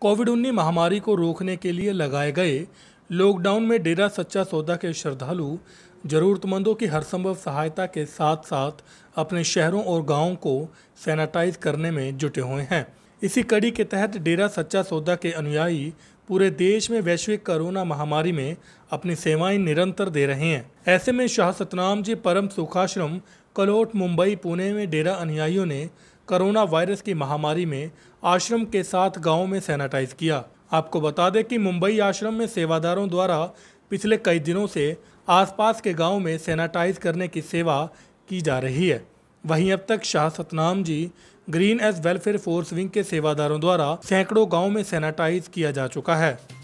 Covid उन्नीस महामारी को रोकने के लिए लगाए गए लॉकडाउन में डेरा सच्चा सौदा के श्रद्धालु जरूरतमंदों की हर संभव सहायता के साथ साथ अपने शहरों और गाँवों को सैनिटाइज करने में जुटे हुए हैं। इसी कड़ी के तहत डेरा सच्चा सौदा के अनुयायी पूरे देश में वैश्विक कोरोना महामारी में अपनी सेवाएँ निरंतर दे रहे हैं। ऐसे में शाह सतनाम जी परम सुखाश्रम कलोट, मुंबई, पुणे में डेरा अनुयायियों ने कोरोना वायरस की महामारी में आश्रम के साथ गाँव में सैनिटाइज किया। आपको बता दें कि मुंबई आश्रम में सेवादारों द्वारा पिछले कई दिनों से आसपास के गाँव में सैनिटाइज करने की सेवा की जा रही है। वहीं अब तक Shah Satnam ji, green S welfare force wing के सेवादारों द्वारा सैकड़ों गाँव में सैनिटाइज किया जा चुका है।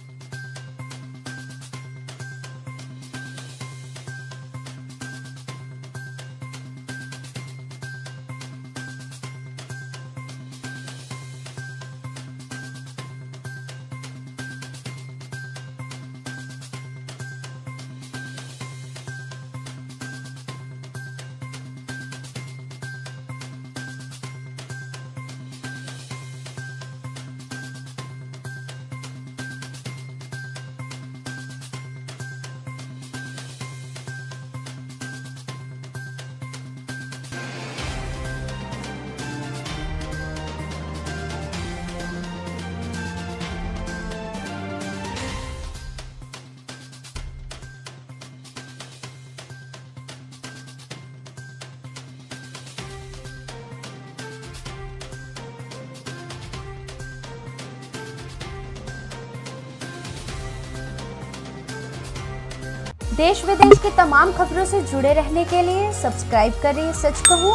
देश विदेश की तमाम खबरों से जुड़े रहने के लिए सब्सक्राइब करें सच कहूँ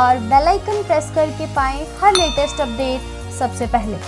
और बेल आइकन प्रेस करके पाएँ हर लेटेस्ट अपडेट सबसे पहले।